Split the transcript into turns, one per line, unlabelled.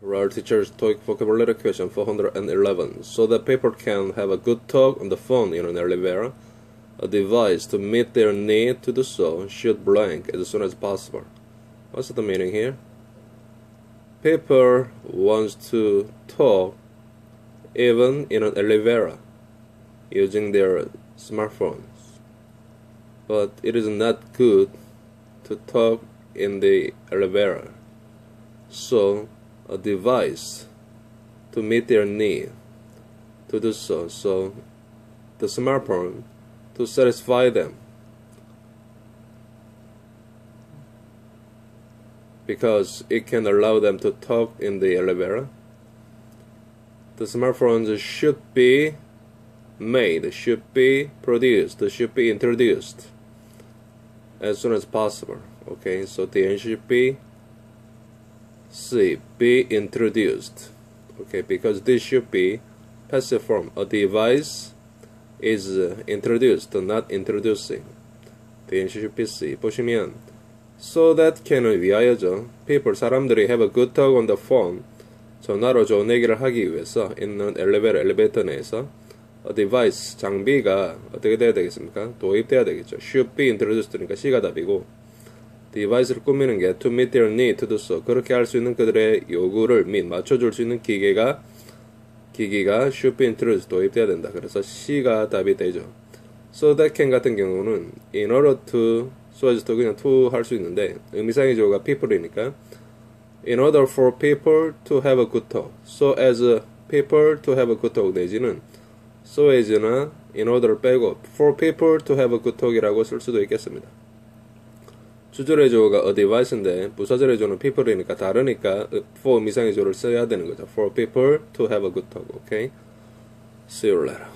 Rare Teacher's TOEIC Vocabulary Question 411. So that people can have a good talk on the phone in an elevator, a device to meet their need to do so should blank as soon as possible. What's the meaning here? People wants to talk even in an elevator using their smartphones. But it is not good to talk in the elevator. So a device to meet their need to do so. So the smartphone to satisfy them. Because it can allow them to talk in the elevator. The smartphones should be made, should be produced, should be introduced as soon as possible. Okay, so the be C. Be introduced. Okay, because this should be passive form. A device is introduced, not introducing. Answer should be C. 보시면 so that can을 위하여죠. people 사람들이 have a good talk on the phone. 전화로 좋은 얘기를 하기 위해서 있는 엘리베이터 엘리베이터 내에서 a device 장비가 어떻게 돼야 되겠습니까? 도입돼야 되겠죠. should be introduced니까 C가 답이고 디바이스를 꾸미는 게 to meet their need to 그렇게 할 수 있는 그들의 요구를 및 맞춰줄 수 있는 기계가 기기가 should be introduced 도입돼야 된다. 그래서 C가 답이 되죠. so that can 같은 경우는 in order to so as to 그냥 to 할 수 있는데 의미상의 조가 people이니까 in order for people to have a good talk so as people to have a good talk 내지는 so as나 in order 빼고 for people to have a good talk이라고 쓸 수도 있겠습니다. 주절의 조가 a device인데 부사절의 조는 people이니까 다르니까 for 미상의 조를 써야 되는 거죠. For people to have a good talk. Okay? See you later.